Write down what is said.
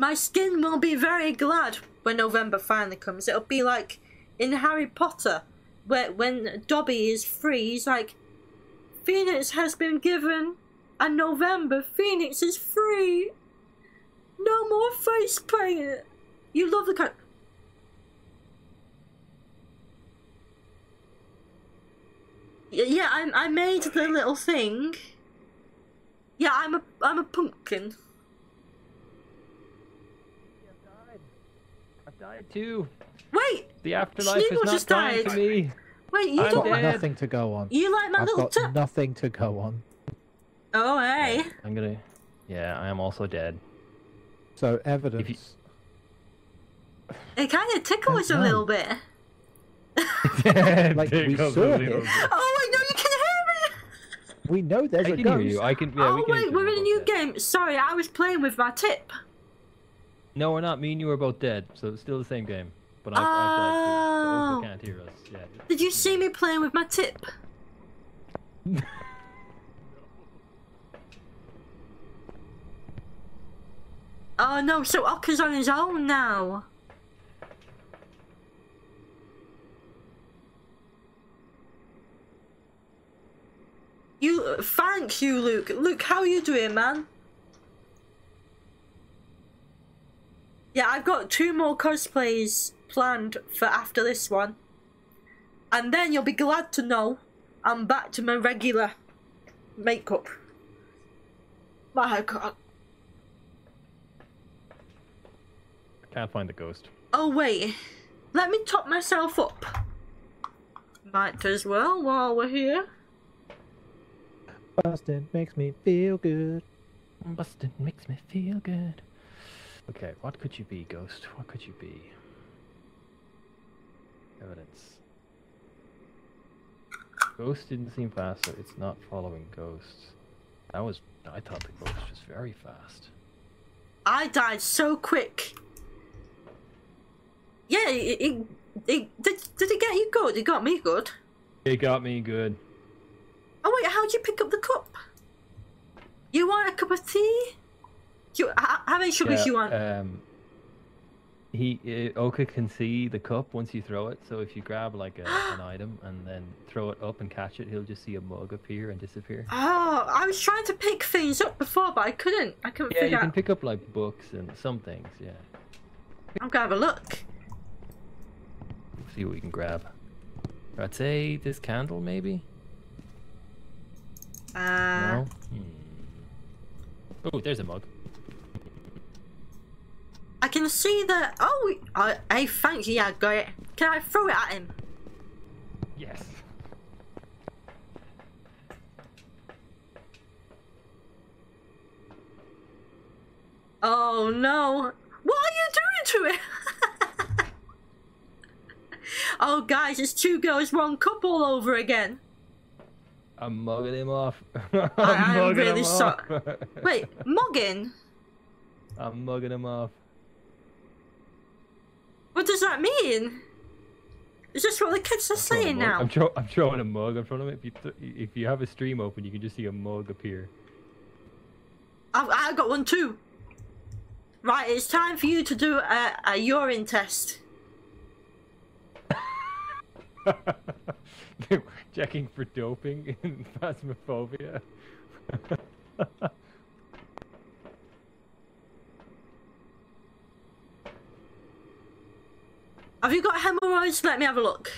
My skin will be very glad when November finally comes. It'll be like in Harry Potter, where when Dobby is free, he's like, Phoenix has been given, and November, Phoenix is free. No more face paint. You love the kind. Yeah, I I made the little thing. Yeah, I'm a I'm a pumpkin. Died too. Wait, The afterlife Sneagle is not just kind died. to me. wait, you I'm don't dead. like Nothing to go on. you like my I've little got nothing to go on. Oh, hey. I'm gonna. Yeah, I am also dead. So evidence. It kind of tickles a little bit. Like, we saw it. Oh, I know you can hear me. We know there's I a can ghost. hear you. I can. Yeah, we oh can wait, hear we're in a new game. Sorry, I was playing with my tip. No, we're not. Me and you are both dead, so it's still the same game. But I've, I've died too. So Oh. Can't hear us. Yeah. Did you see me playing with my tip? oh no, so Oka's on his own now. You, thank you, Luke. Luke, how are you doing, man? Yeah, I've got two more cosplays planned for after this one. And then you'll be glad to know I'm back to my regular makeup. My god. I can't find the ghost. Oh wait, let me top myself up. Might as well while we're here. Busting makes me feel good. Busted makes me feel good. Okay, what could you be, Ghost? What could you be? Evidence. Ghost didn't seem fast, so it's not following ghosts. That was. I thought the Ghost was very fast. I died so quick. Yeah, it, it, it did, did it get you good? It got me good. It got me good. Oh wait, how'd you pick up the cup? You want a cup of tea? How, many sugars you want? Um, he uh, Oka can see the cup once you throw it. So if you grab like a, an item and then throw it up and catch it, he'll just see a mug appear and disappear. Oh, I was trying to pick things up before, but I couldn't. I couldn't Yeah, you figure can out. pick up like books and some things. Yeah, I'm gonna have a look. see what we can grab. I'd say this candle maybe. Uh, No. Hmm. Oh, there's a mug. I can see that. Oh, I, I thank you. Yeah, got it. Can I throw it at him? Yes. Oh no! What are you doing to it? oh, guys, it's two girls, one cup all over again. I'm mugging him off. I'm I'm mugging really him so- off. Wait, mugging? I'm mugging him off. What does that mean? Is this what the kids are I'm saying now? I'm, throw- I'm throwing a mug in front of him. If you th- if you have a stream open, you can just see a mug appear. I've, I've got one too. Right, it's time for you to do a, a urine test. Checking for doping in phasmophobia. Have you got hemorrhoids? Let me have a look.